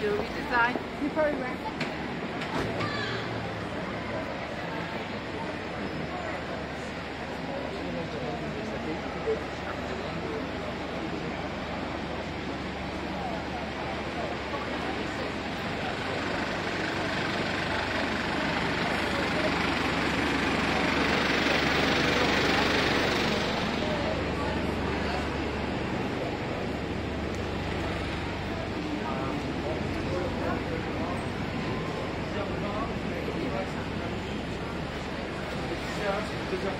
jewellery design. You're probably right. ya. Güzel.